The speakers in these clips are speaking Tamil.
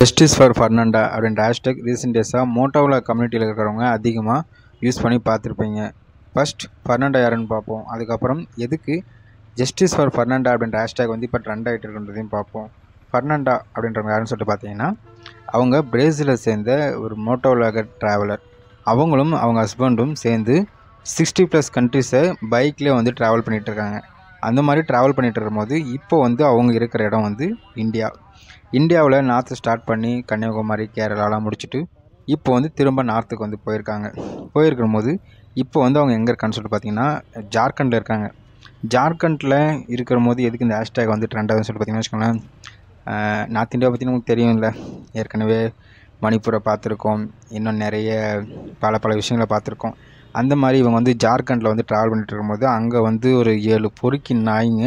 ஜஸ்டிஸ் ஃபார் ஃபர்னாண்டா அப்படின்ற ஹேஷ்டேக் ரீசெண்ட் டேஸாக மோட்டோவில் கம்யூனிட்டியில் இருக்கிறவங்க அதிகமாக யூஸ் பண்ணி பார்த்துருப்பீங்க. ஃபர்ஸ்ட் ஃபர்னாண்டா யாருன்னு பார்ப்போம். அதுக்கப்புறம் எதுக்கு ஜஸ்டிஸ் ஃபார் ஃபர்னாண்டா அப்படின்ற ஹேஷ்டேக் வந்து இப்போ ட்ரெண்ட் ஆகிட்டு இருக்குன்றதையும் பார்ப்போம். ஃபர்னாண்டா அப்படின்றவங்க யாருன்னு சொல்லிட்டு பார்த்தீங்கன்னா அவங்க பிரேசிலை சேர்ந்த ஒரு மோட்டோ ட்ராவலர் அவங்களும் அவங்க ஹஸ்பண்டும் சேர்ந்து சிக்ஸ்டி ப்ளஸ் கண்ட்ரிஸை பைக்லேயே வந்து ட்ராவல் பண்ணிகிட்ருக்காங்க அந்த மாதிரி ட்ராவல் பண்ணிகிட்டு இருக்கும்போது இப்போ வந்து அவங்க இருக்கிற இடம் வந்து இந்தியா இந்தியாவில் நார்த்து ஸ்டார்ட் பண்ணி கன்னியாகுமரி கேரளாலாம் முடிச்சுட்டு இப்போ வந்து திரும்ப நார்த்துக்கு வந்து போயிருக்காங்க. போயிருக்கிற போது இப்போ வந்து அவங்க எங்கே இருக்கான்னு சொல்லிட்டு பார்த்தீங்கன்னா ஜார்க்கண்டில் இருக்காங்க. ஜார்க்கண்டில் இருக்கிற போது எதுக்கு இந்த ஹேஷ்டேக் வந்து ட்ரெண்ட் ஆகுதுன்னு சொல்லிட்டு பார்த்தீங்கன்னா வச்சுக்கோங்களேன் நார்த் இந்தியா பற்றி நமக்கு இல்லை ஏற்கனவே மணிப்பூரை பார்த்துருக்கோம். இன்னும் நிறைய பல பல விஷயங்களை பார்த்துருக்கோம். அந்த மாதிரி இவங்க வந்து ஜார்க்கண்டில் வந்து ட்ராவல் பண்ணிட்டு இருக்கும்போது அங்கே வந்து ஒரு ஏழு பொறுக்கி நாய்ங்க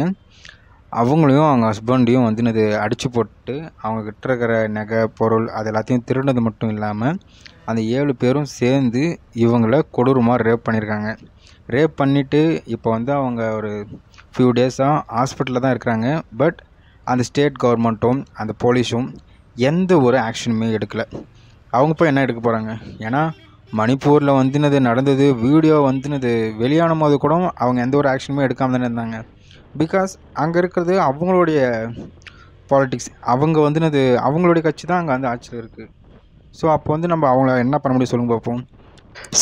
அவங்களையும் அவங்க ஹஸ்பண்டையும் வந்து இது அடித்து போட்டு அவங்க கிட்ட இருக்கிற நகை பொருள் அது எல்லாத்தையும் திருடினது மட்டும் இல்லாமல் அந்த ஏழு பேரும் சேர்ந்து இவங்கள கொடூரமாக ரேப் பண்ணியிருக்காங்க ரேப் பண்ணிவிட்டு இப்போ வந்து அவங்க ஒரு ஃபியூ டேஸாக ஹாஸ்பிட்டலில் தான் இருக்கிறாங்க. பட் அந்த ஸ்டேட் கவர்மெண்ட்டும் அந்த போலீஸும் எந்த ஒரு ஆக்ஷனுமே எடுக்கலை. அவங்க போய் என்ன எடுக்க போகிறாங்க ஏன்னா மணிப்பூரில் வந்துனது நடந்தது வீடியோ வந்துனது வெளியான போது கூட அவங்க எந்த ஒரு ஆக்ஷனுமே எடுக்காமல் தானே இருந்தாங்க. பிகாஸ் அங்கே இருக்கிறது அவங்களுடைய பாலிட்டிக்ஸ் அவங்க வந்துனது அவங்களுடைய கட்சி தான் அங்கே வந்து ஆட்சியில் இருக்குது ஸோ அப்போ வந்து நம்ம அவங்கள என்ன பண்ண முடியும் சொல்லுங்க பார்ப்போம்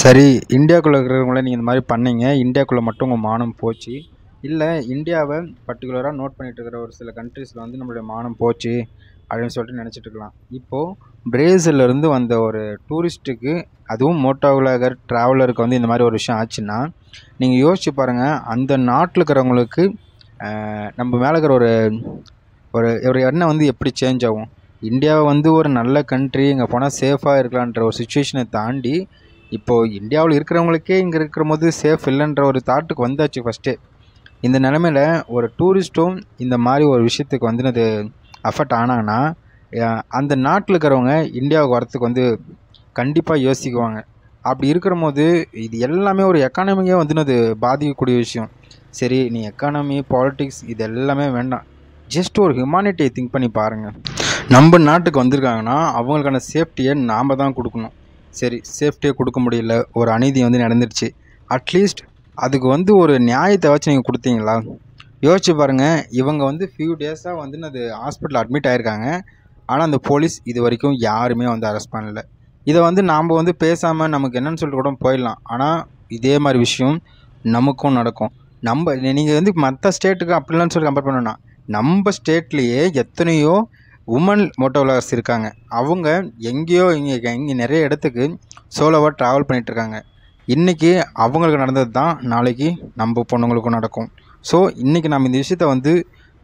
சரி இந்தியாவுக்குள்ளே இருக்கிறவங்கள நீங்கள் இந்த மாதிரி பண்ணீங்க. இந்தியாவுக்குள்ளே மட்டும் உங்கள் மானம் போச்சு. இல்லை இந்தியாவை பர்டிகுலராக நோட் பண்ணிட்டு இருக்கிற ஒரு சில கண்ட்ரீஸில் வந்து நம்மளுடைய மானம் போச்சு அப்படின்னு சொல்லிட்டு நினச்சிட்டு இருக்கலாம். இப்போது பிரேசிலிருந்து வந்த ஒரு டூரிஸ்ட்டுக்கு அதுவும் மோட்டோவிலாகர் ட்ராவலருக்கு வந்து இந்த மாதிரி ஒரு விஷயம் ஆச்சுன்னா நீங்கள் யோசிச்சு பாருங்கள் அந்த நாட்டில் இருக்கிறவங்களுக்கு நம்ம மேலே இருக்கிற ஒரு ஒரு ஒரு எண்ணம் வந்து எப்படி சேஞ்ச் ஆகும்? இந்தியாவை வந்து ஒரு நல்ல கண்ட்ரி இங்கே போனால் சேஃபாக இருக்கலான்ற ஒரு சுச்சுவேஷனை தாண்டி இப்போது இந்தியாவில் இருக்கிறவங்களுக்கே இங்கே இருக்கிற போது சேஃப் இல்லைன்ற ஒரு தாட்டுக்கு வந்தாச்சு ஃபஸ்ட்டே இந்த நிலமையில் ஒரு டூரிஸ்ட்டும் இந்த மாதிரி ஒரு விஷயத்துக்கு வந்து அது அஃபெக்ட் ஆனாங்கன்னா அந்த நாட்டில் இருக்கிறவங்க இந்தியாவுக்கு வரத்துக்கு வந்து கண்டிப்பாக யோசிக்குவாங்க. அப்படி இருக்கிற போது இது எல்லாமே ஒரு எக்கானமிக்கே வந்து அது பாதிக்கக்கூடிய விஷயம். சரி நீ எக்கானமி பாலிட்டிக்ஸ் இது எல்லாமே வேண்டாம். ஜஸ்ட் ஒரு ஹியூமானிட்டியை திங்க் பண்ணி பாருங்கள் நம்ம நாட்டுக்கு வந்திருக்காங்கன்னா அவங்களுக்கான சேஃப்டியை நாம் தான் கொடுக்கணும். சரி சேஃப்டியை கொடுக்க முடியல ஒரு அநீதி வந்து நடந்துருச்சு. அட்லீஸ்ட் அதுக்கு வந்து ஒரு நியாயத்தை வச்சு நீங்கள் கொடுத்தீங்களா? யோசிச்சு பாருங்கள் இவங்க வந்து ஃபியூ டேஸாக வந்து அது ஹாஸ்பிட்டல் அட்மிட் ஆகிருக்காங்க ஆனால் அந்த போலீஸ் இது வரைக்கும் யாருமே வந்து அரெஸ்ட் பண்ணல. இதை வந்து நாம் வந்து பேசாமல் நமக்கு என்னென்னு சொல்லிட்டு கூட போயிடலாம். ஆனால் இதே மாதிரி விஷயம் நமக்கும் நடக்கும். நம்ம நீங்கள் வந்து மற்ற ஸ்டேட்டுக்கு அப்படிலாம் சொல்லி கம்பேர் பண்ணோன்னா நம்ம ஸ்டேட்லேயே எத்தனையோ உமன் மோட்டோ விளாகர்ஸ் இருக்காங்க. அவங்க எங்கேயோ இங்கே இங்கே நிறைய இடத்துக்கு சோலோவாக ட்ராவல் பண்ணிகிட்ருக்காங்க இன்றைக்கி அவங்களுக்கு நடந்தது தான் நாளைக்கு நம்ம பொண்ணுங்களுக்கும் நடக்கும். ஸோ இன்றைக்கி நம்ம இந்த விஷயத்த வந்து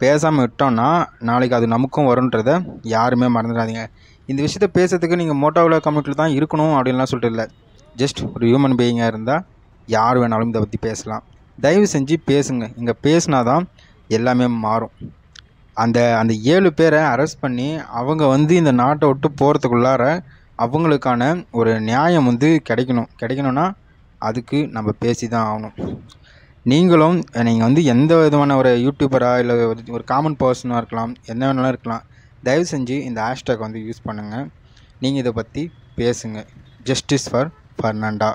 பேசாமல் விட்டோம்னா நாளைக்கு அது நமக்கும் வரும்ன்றதை யாருமே மறந்துடாதீங்க. இந்த விஷயத்த பேசுறதுக்கு நீங்கள் மோட்டோவில் கம்யூனிட்டியில் தான் இருக்கணும் அப்படின்லாம் சொல்லிட்டு இல்லை. ஜஸ்ட் ஒரு ஹியூமன் பீயிங்காக இருந்தால் யார் வேணாலும் இதை பற்றி பேசலாம். தயவு செஞ்சு பேசுங்க. இங்கே பேசினா தான் எல்லாமே மாறும். அந்த அந்த ஏழு பேரை அரெஸ்ட் பண்ணி அவங்க வந்து இந்த நாட்டை விட்டு போகிறதுக்குள்ளார அவங்களுக்கான ஒரு நியாயம் வந்து கிடைக்கணும். கிடைக்கணும்னா அதுக்கு நம்ம பேசி தான் ஆகணும். நீங்களும் நீங்கள் வந்து எந்த விதமான ஒரு யூடியூபராக இல்லை ஒரு காமன் பர்சனாக இருக்கலாம் என்ன வேணாலும் இருக்கலாம். தயவு செஞ்சு இந்த ஹேஷ்டேக் வந்து யூஸ் பண்ணுங்கள் நீங்கள் இதை பற்றி பேசுங்க. Justice for ஃபர்னாண்டா